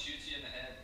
shoots you in the head,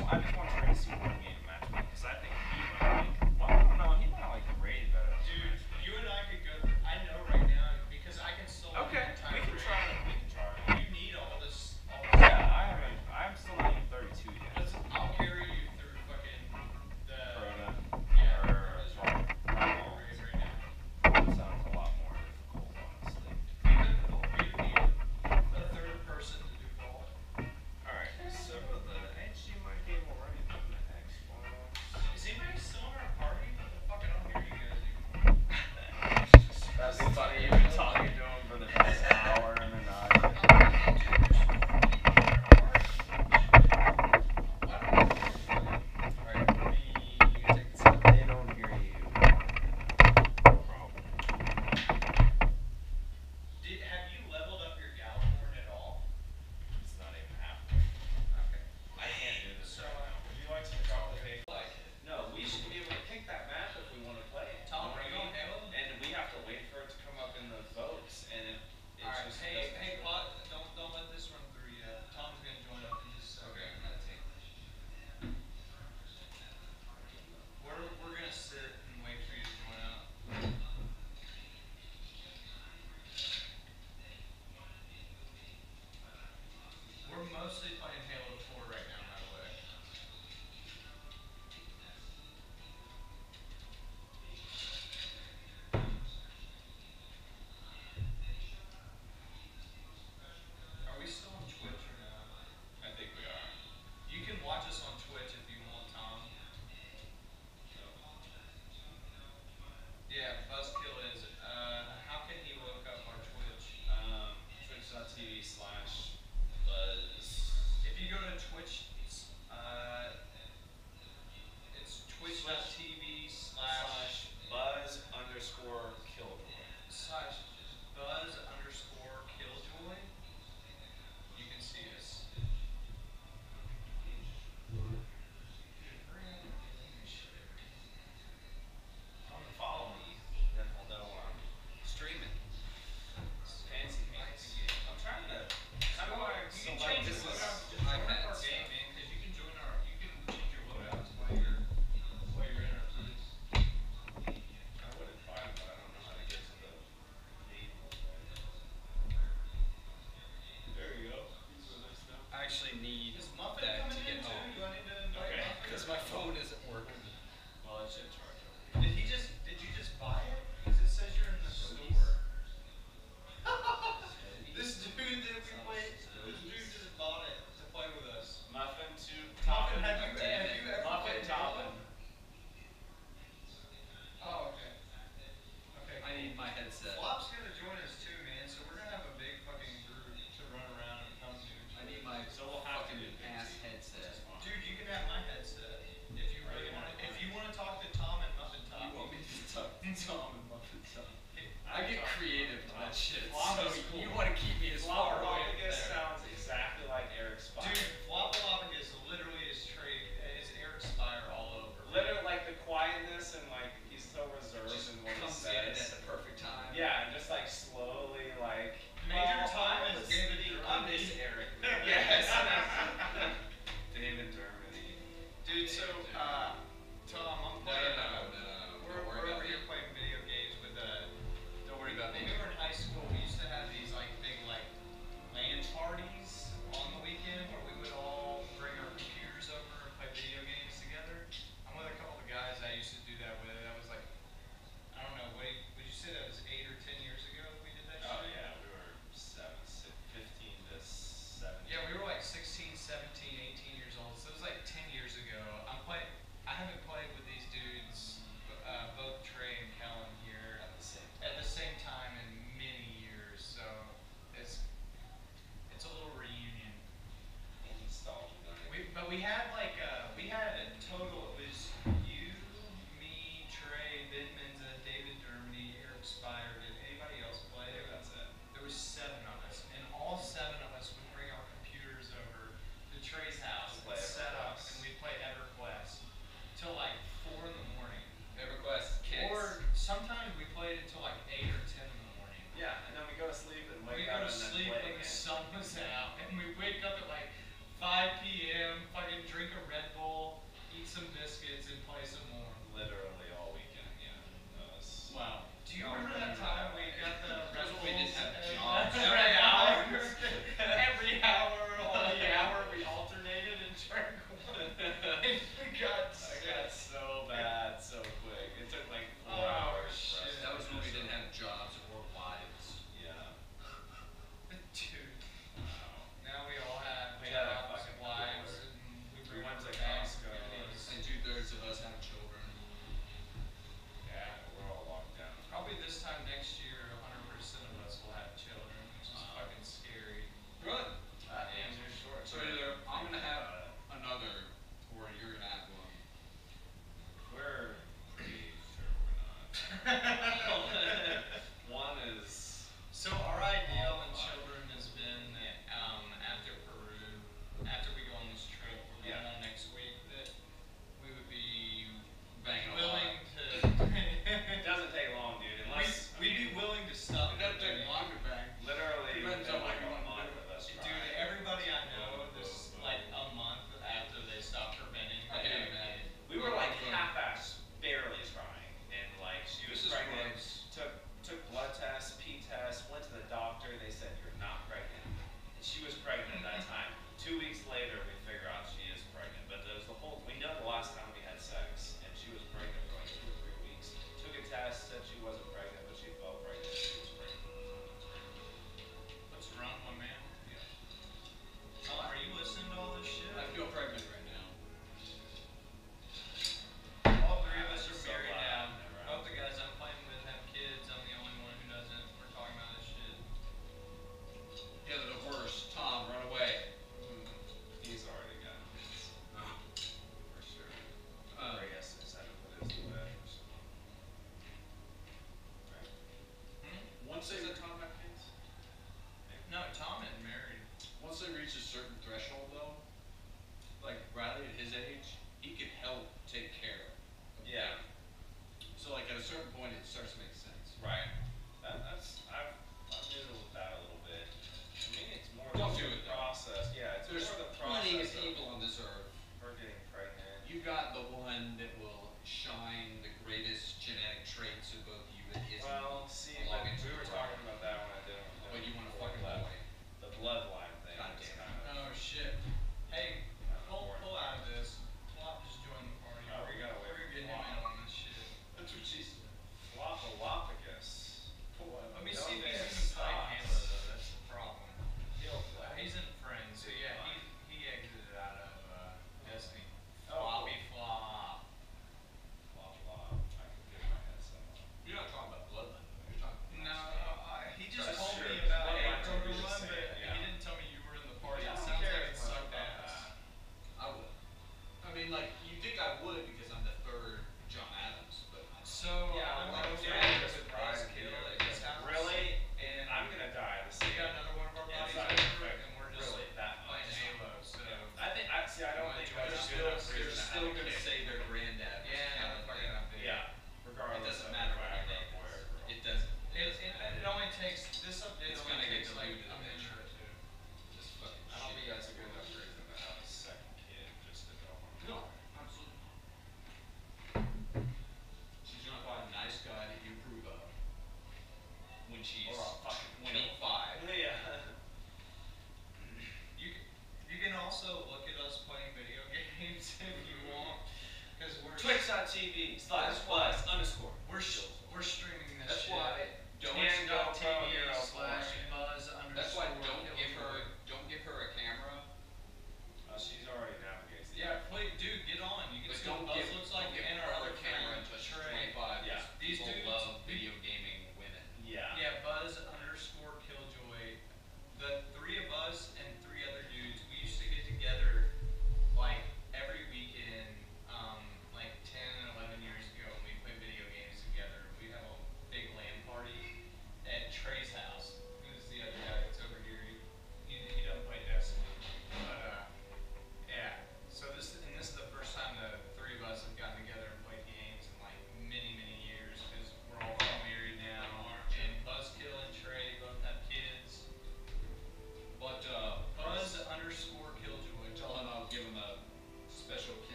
one.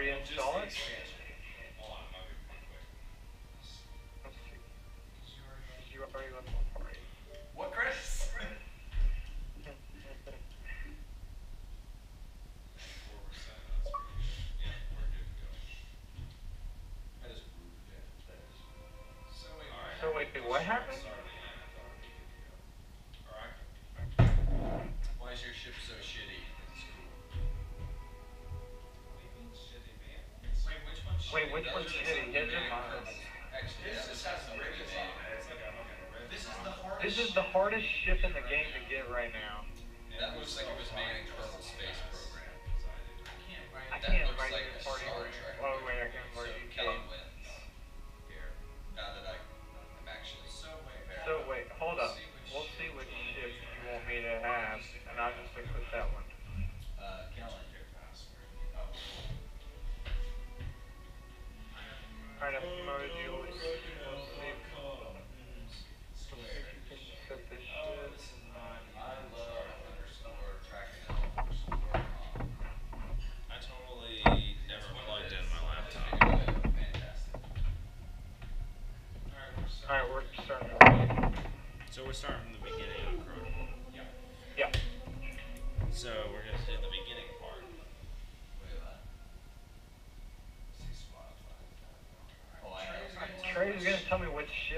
three inch. This is the hardest ship in the game to get right now. tell me which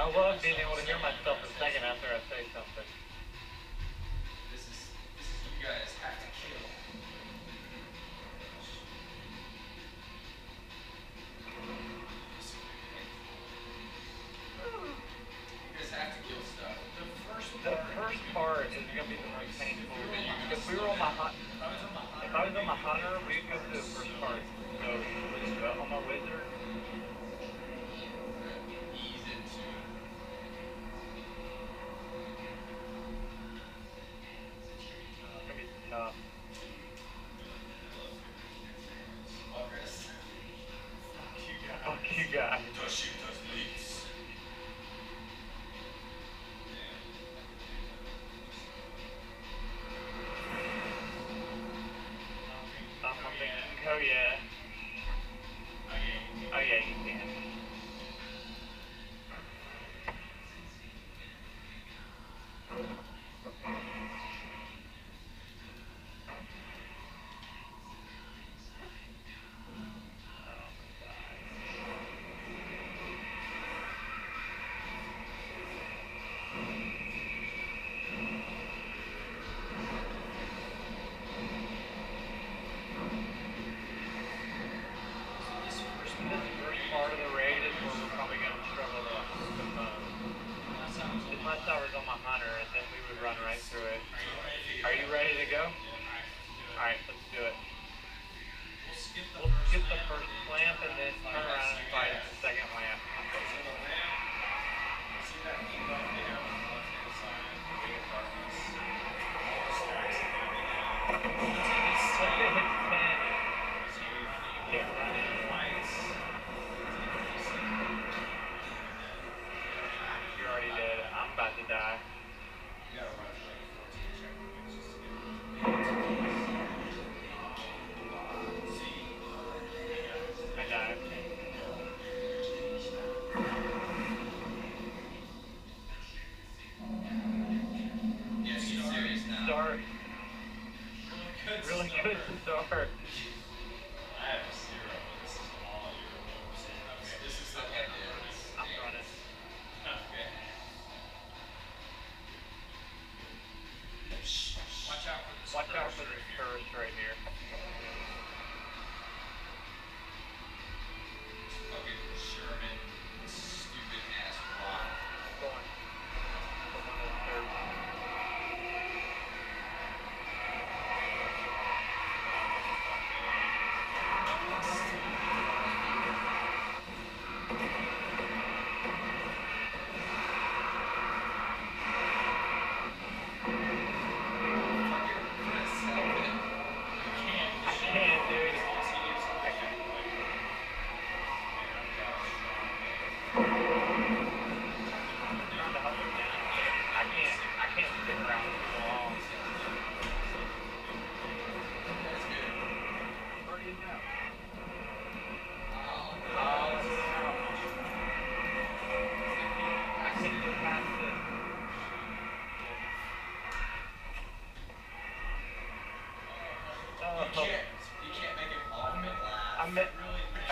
I was feeling able to hear myself a second after I say something.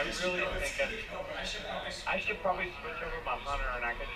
I should probably switch over my hunter and I could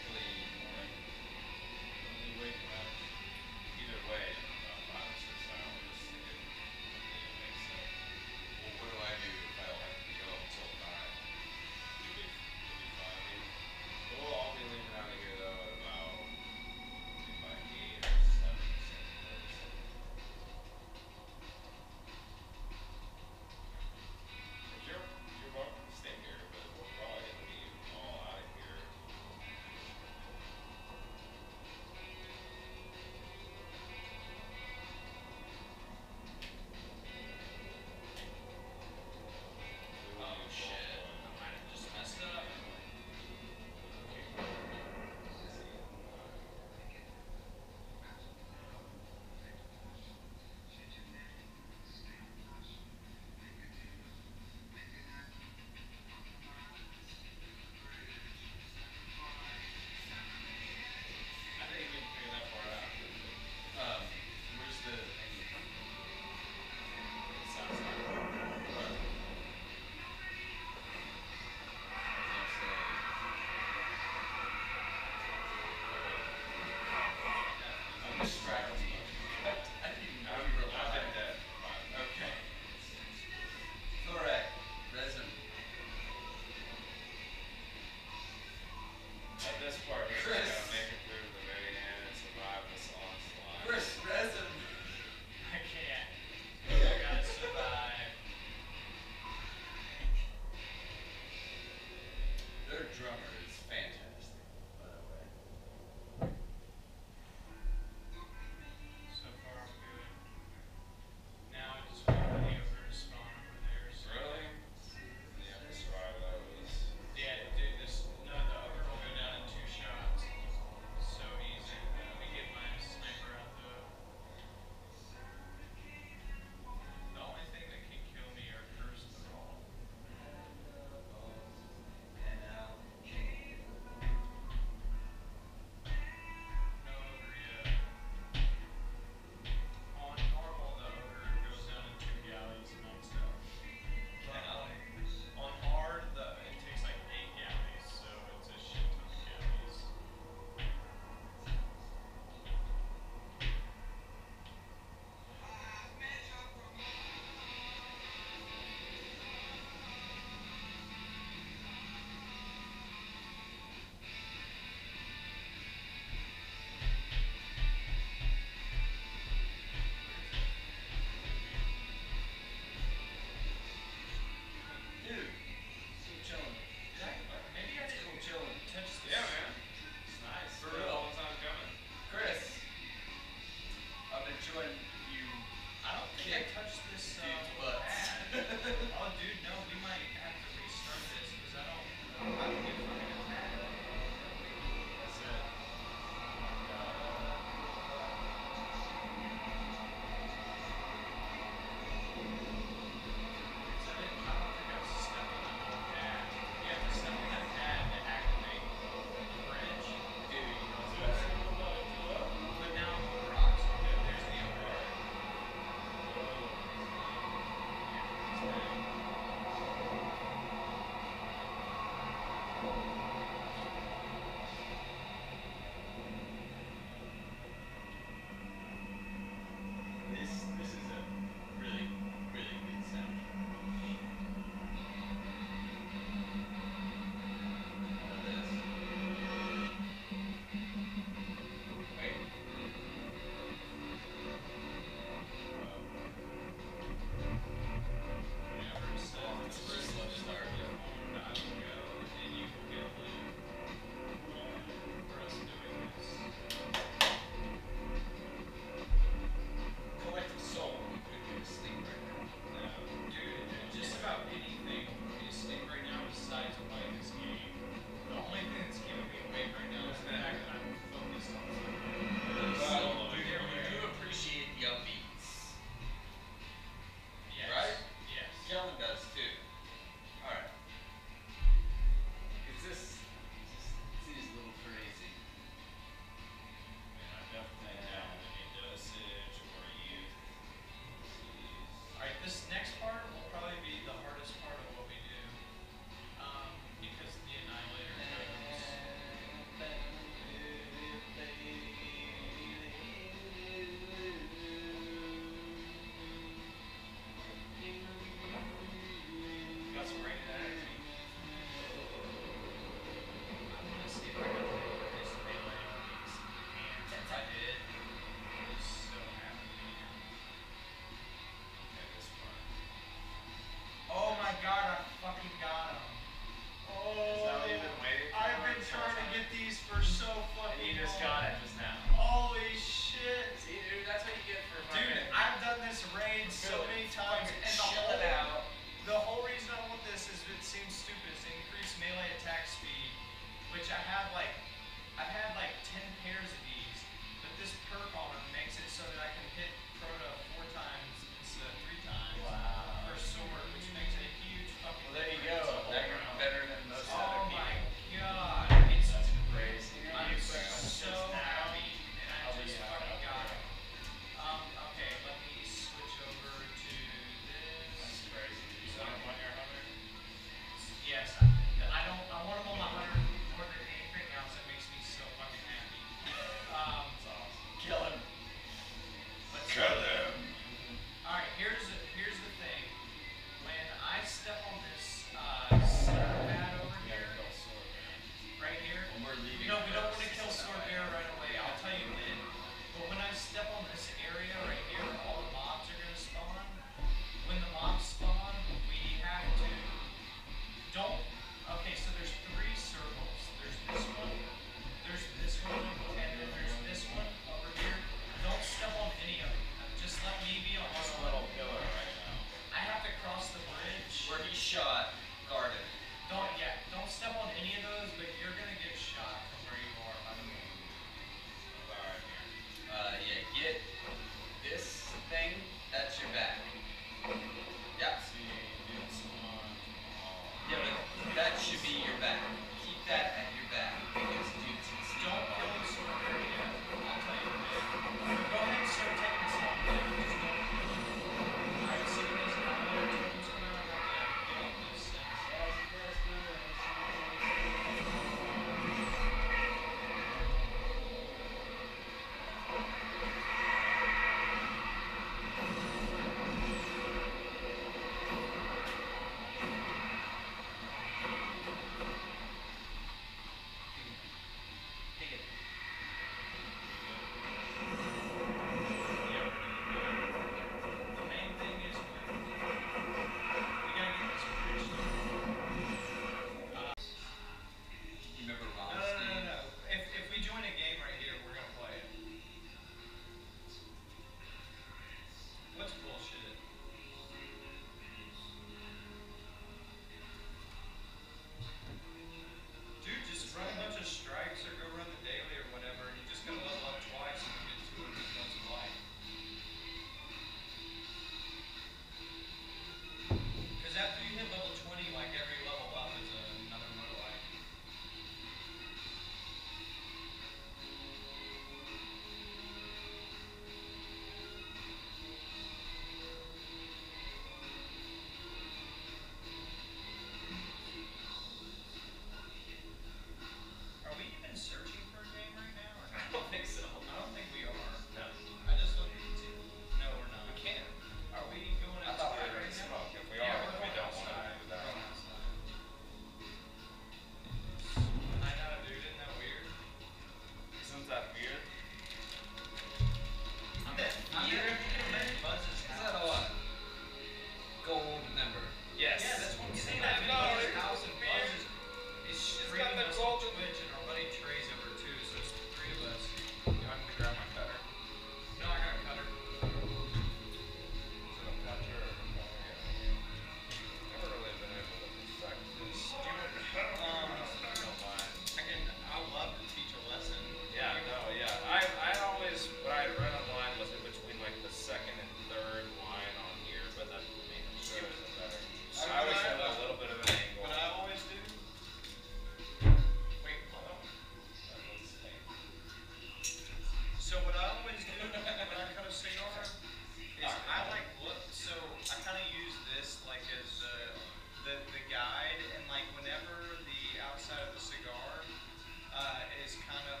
kind of.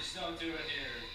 Just don't do it here.